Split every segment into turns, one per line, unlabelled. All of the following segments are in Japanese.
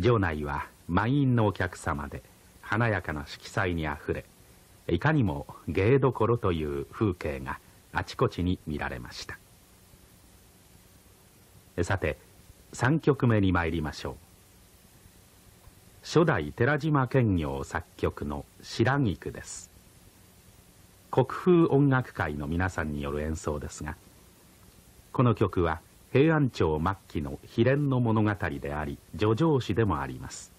場内は満員のお客様で華やかな色彩にあふれいかにも芸どころという風景があちこちに見られました。さて3曲目に参りましょう。初代寺島兼業作曲の「白菊」です。国風音楽会の皆さんによる演奏ですがこの曲は平安朝末期の秘伝の物語であり叙情詩でもあります。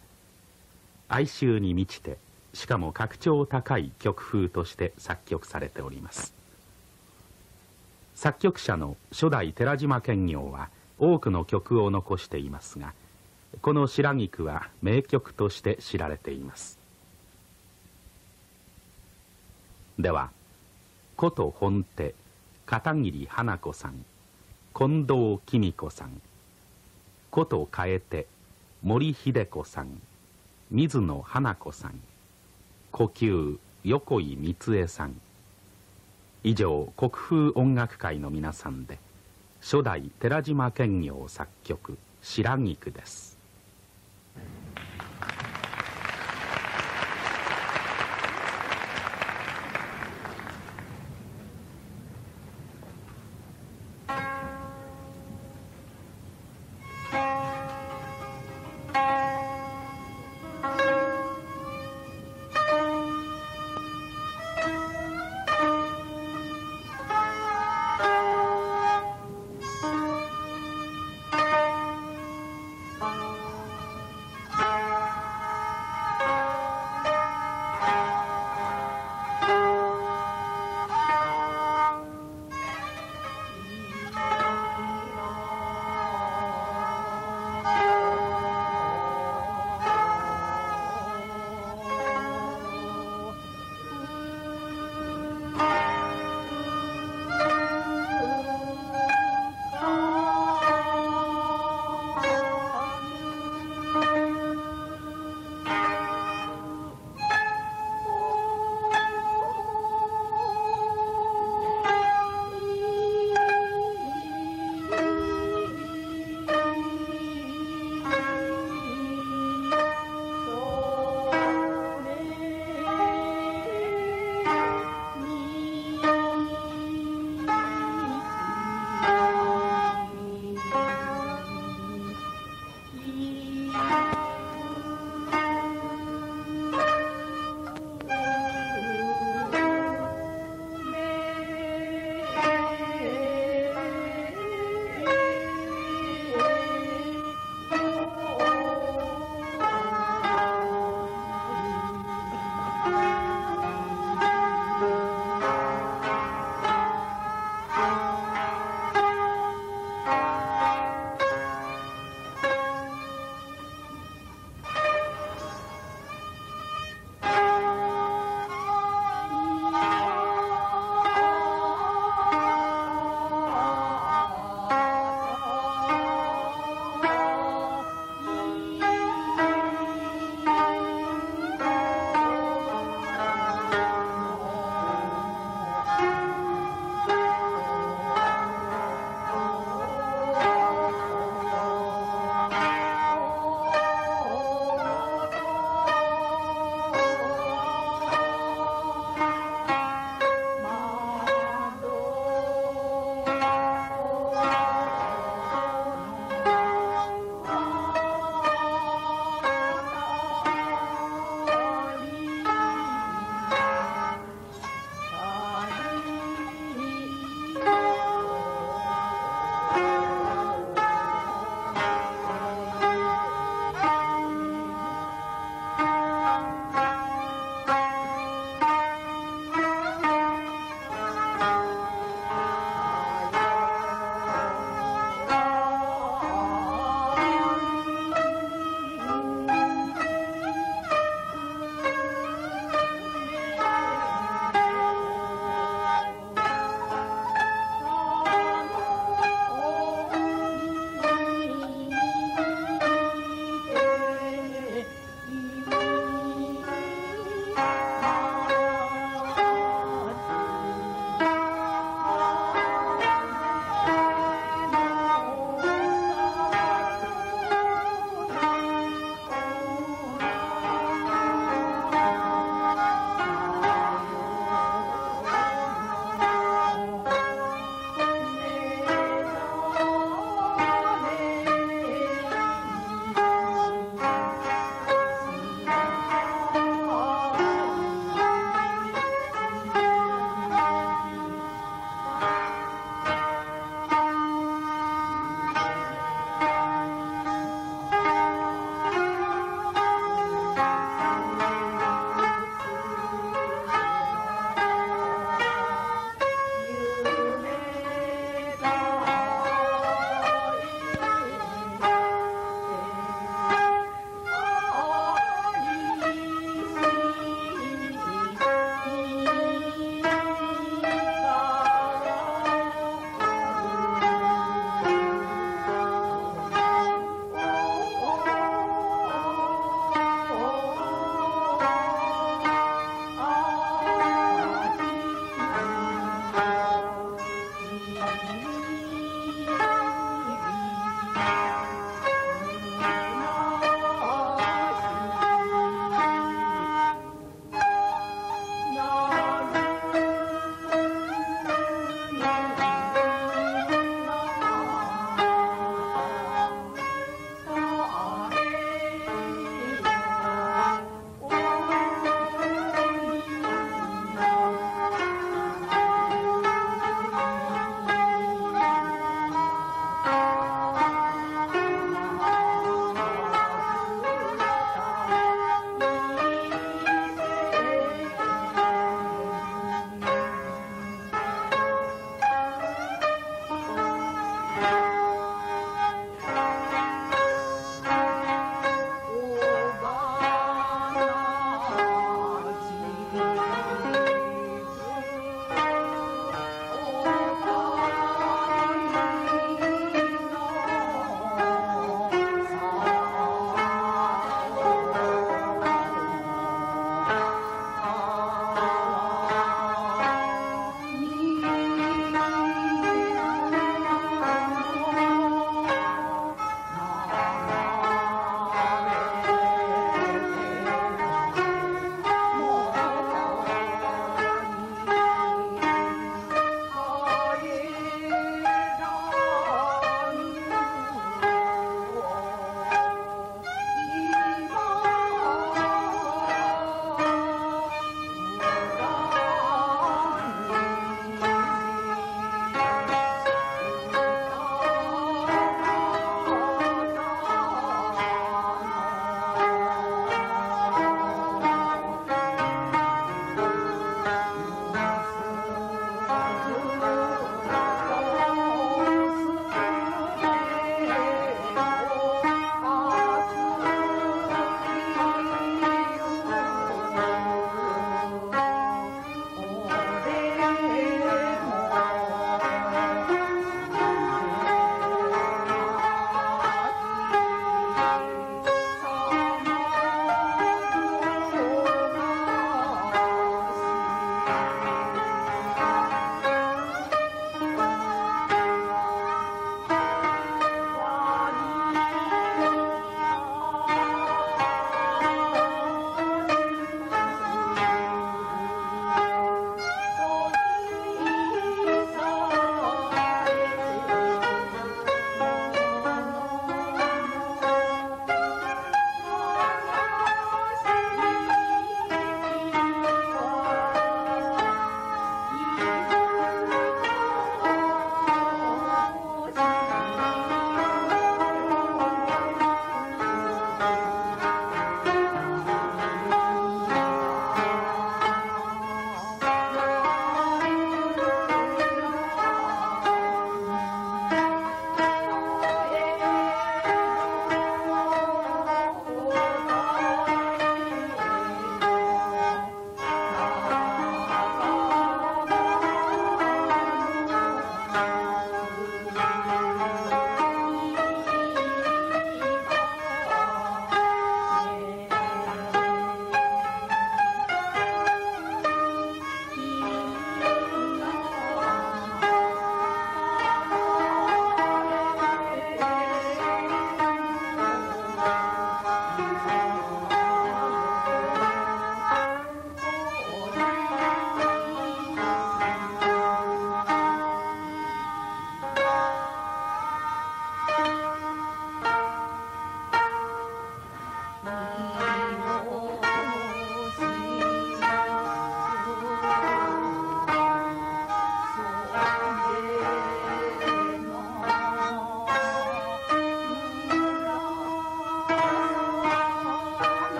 哀愁に満ちてしかも格調高い曲風として作曲されております。作曲者の初代寺島兼業は多くの曲を残していますがこの白菊は名曲として知られています。では古都本手片桐花子さん。近藤紀美子さん。古都変えて森秀子さん。水野花子さん。呼吸横井光恵さん。以上国風音楽会の皆さんで初代寺島兼業作曲「白菊」です。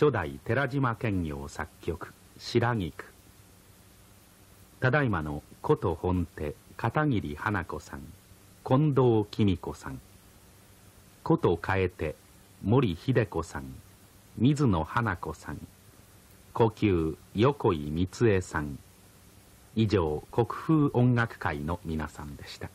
初代寺島兼業作曲白菊。ただいまの琴本手片桐花子さん近藤紀美子さん。琴変えて森秀子さん水野花子さん。呼吸横井光恵さん。以上国風音楽会の皆さんでした。